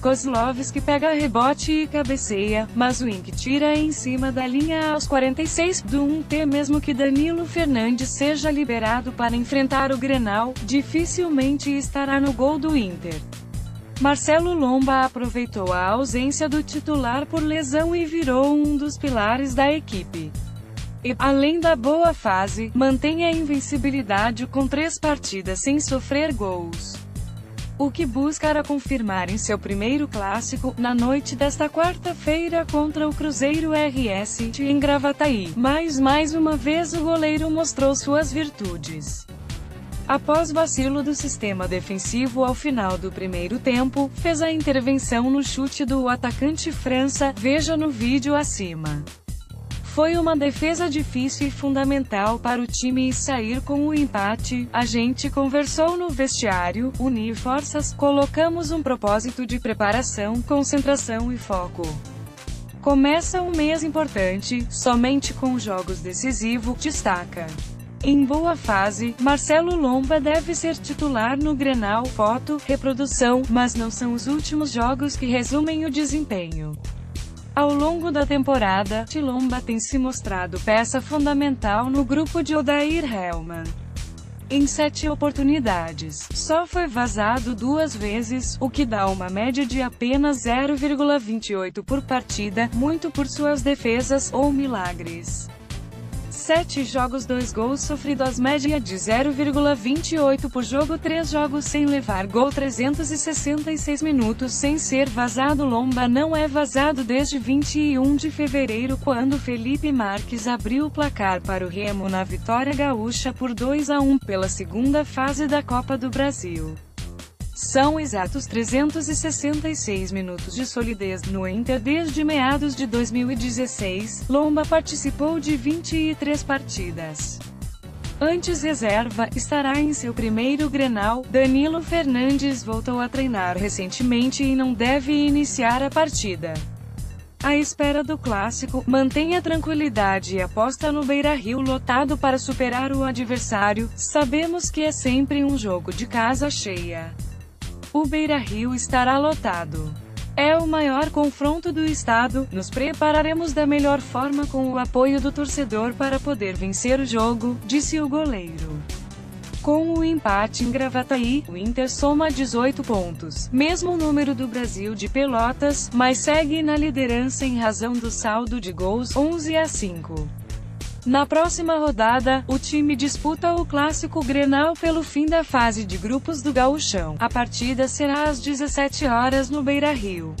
Kozlovski pega rebote e cabeceia, mas o Inc tira em cima da linha aos 46 do 1T mesmo que Danilo Fernandes seja liberado para enfrentar o Grenal, dificilmente estará no gol do Inter. Marcelo Lomba aproveitou a ausência do titular por lesão e virou um dos pilares da equipe. E, além da boa fase, mantém a invencibilidade com três partidas sem sofrer gols. O que buscará confirmar em seu primeiro clássico, na noite desta quarta-feira contra o Cruzeiro RS, em Gravataí. Mas mais uma vez o goleiro mostrou suas virtudes. Após vacilo do sistema defensivo ao final do primeiro tempo, fez a intervenção no chute do atacante França, veja no vídeo acima. Foi uma defesa difícil e fundamental para o time sair com o empate. A gente conversou no vestiário, unir forças, colocamos um propósito de preparação, concentração e foco. Começa um mês importante, somente com jogos decisivos, destaca. Em boa fase, Marcelo Lomba deve ser titular no Grenal, foto, reprodução, mas não são os últimos jogos que resumem o desempenho. Ao longo da temporada, Tilomba tem se mostrado peça fundamental no grupo de Odair Hellman. Em sete oportunidades, só foi vazado duas vezes, o que dá uma média de apenas 0,28 por partida, muito por suas defesas ou milagres. 7 jogos 2 gols sofridos média de 0,28 por jogo 3 jogos sem levar gol 366 minutos sem ser vazado Lomba não é vazado desde 21 de fevereiro quando Felipe Marques abriu o placar para o Remo na vitória gaúcha por 2 a 1 pela segunda fase da Copa do Brasil. São exatos 366 minutos de solidez no Inter desde meados de 2016. Lomba participou de 23 partidas. Antes reserva, estará em seu primeiro Grenal. Danilo Fernandes voltou a treinar recentemente e não deve iniciar a partida. À espera do clássico, mantenha tranquilidade e aposta no Beira-Rio lotado para superar o adversário. Sabemos que é sempre um jogo de casa cheia. O Beira-Rio estará lotado. É o maior confronto do estado. Nos prepararemos da melhor forma com o apoio do torcedor para poder vencer o jogo, disse o goleiro. Com o empate em Gravataí, o Inter soma 18 pontos, mesmo número do Brasil de Pelotas, mas segue na liderança em razão do saldo de gols 11 a 5. Na próxima rodada, o time disputa o clássico Grenal pelo fim da fase de grupos do Gauchão. A partida será às 17 horas no Beira-Rio.